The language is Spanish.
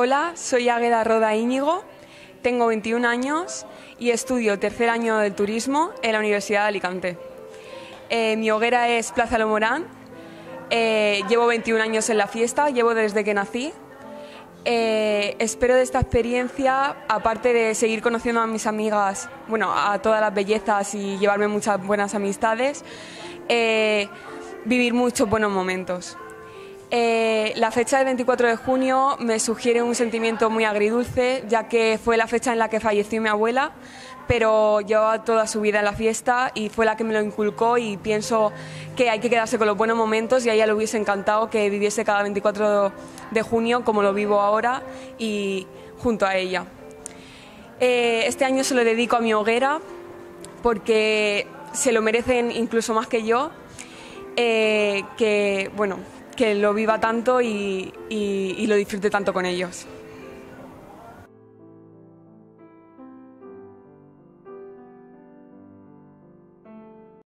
Hola, soy Águeda Roda Íñigo, tengo 21 años y estudio tercer año de turismo en la Universidad de Alicante. Eh, mi hoguera es Plaza Lomorán, eh, llevo 21 años en la fiesta, llevo desde que nací. Eh, espero de esta experiencia, aparte de seguir conociendo a mis amigas, bueno, a todas las bellezas y llevarme muchas buenas amistades, vivir muchos buenos momentos. Eh, la fecha del 24 de junio me sugiere un sentimiento muy agridulce, ya que fue la fecha en la que falleció mi abuela, pero llevaba toda su vida en la fiesta y fue la que me lo inculcó y pienso que hay que quedarse con los buenos momentos y a ella le hubiese encantado que viviese cada 24 de junio como lo vivo ahora y junto a ella. Eh, este año se lo dedico a mi hoguera porque se lo merecen incluso más que yo, eh, que bueno, que lo viva tanto y, y lo disfrute tanto con ellos.